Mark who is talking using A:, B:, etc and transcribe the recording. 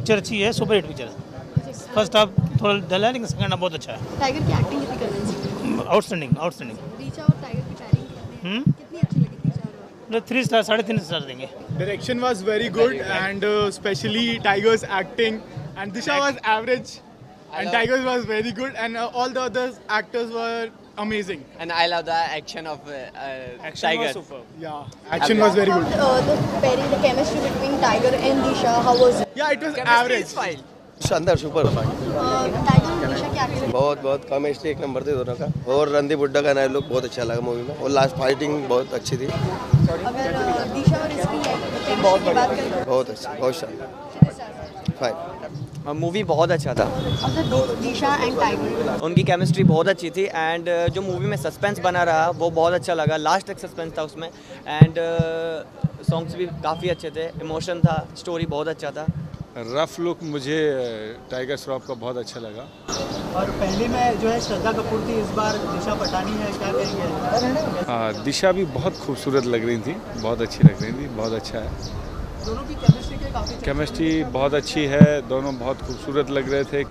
A: Picture अच्छी है super hit picture है। फ़र्स्ट हाफ़ थोड़ा डल है लेकिन सेकंड हाफ़ बहुत अच्छा है।
B: टाइगर की एक्टिंग कितनी कन्विंसिंग
A: आउटस्टैंडिंग आउटस्टैंडिंग
B: रीचा और टाइगर की पैरिंग
A: हम्म
B: कितनी अच्छी लगी रीचा और।
A: मतलब थ्री स्टार साढ़े तीन स्टार देंगे।
C: Direction was very good and specially Tiger's acting and Disha was was average, and Tiger's was very good, and uh, all the other actors were amazing.
D: and I love the action of uh, uh, Tiger.
C: Yeah, action was very good.
B: uh, the pairing, the chemistry between Tiger and Disha, how was it?
C: Yeah, it was
D: Chemistry
C: average.
D: is fine.
E: शानदार super
B: Uh, Tiger और Disha की acting
E: बहुत बहुत chemistry एक number थे दोनों का और रणदीप बुड्ढा का नया लुक बहुत अच्छा लगा मूवी में और लास्ट फाइटिंग बहुत अच्छी थी
B: अगर uh, दिशा और इसकी chemistry की बात करें
E: बहुत अच्छी बहुत शानदार फाइन
F: मूवी बहुत अच्छा था।
B: टाइगर
F: उनकी केमिस्ट्री बहुत अच्छी थी एंड जो मूवी में सस्पेंस बना रहा वो बहुत अच्छा लगा। लास्ट तक सस्पेंस था उसमें। एंड सॉन्ग्स भी काफ़ी अच्छे थे। इमोशन था स्टोरी बहुत अच्छा था।
G: रफ लुक मुझे टाइगर श्रॉफ का बहुत अच्छा लगा।
H: और पहले में जो है श्रद्धा कपूर थी इस बार दिशा पटानी है क्या कहेंगे?
G: हाँ दिशा भी बहुत खूबसूरत लग रही थी। बहुत अच्छी लग रही थी बहुत अच्छा है।
H: दोनों की केमिस्ट्री के काफ़ी
G: केमिस्ट्री बहुत अच्छी है दोनों बहुत खूबसूरत लग रहे थे।